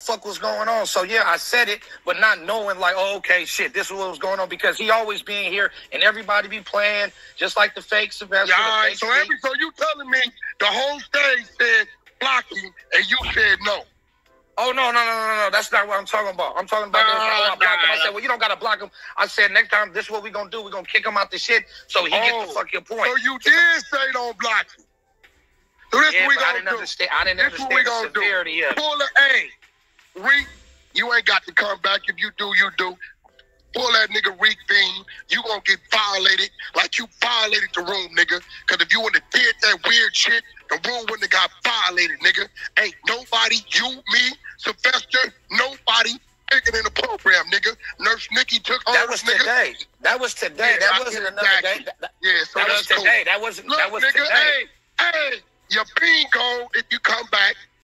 fuck was going on. So yeah, I said it, but not knowing like, oh, okay, shit, this is what was going on because he always being here and everybody be playing just like the fake Sylvester. Yeah, all right. So every so you telling me the whole stage said blocking and you said no. Oh no, no, no, no, no! That's not what I'm talking about. I'm talking about. Oh, I him. I said, "Well, you don't gotta block him." I said, "Next time, this is what we gonna do. We gonna kick him out the shit so he gets Oh, the fucking point." So you did say don't block him. So this yeah, what we gonna didn't do. understand. I didn't This understand the gonna do. severity of it. Pull the A. Reek, you ain't got to come back. If you do, you do. Pull that nigga Reek thing. You gonna get violated like you violated the room, nigga. Cause if you wanna have did that weird shit, the room wouldn't have got violated, nigga. Ain't nobody, you, me, Sylvester, nobody bigger than the program, nigga. Nurse Nikki took that was nigga. today. That was today. Yeah, that I wasn't another exactly. day. That, that, yeah, so that was today. Cool. That wasn't. Look, that was nigga, today. Hey, hey, your bingo. If you come back,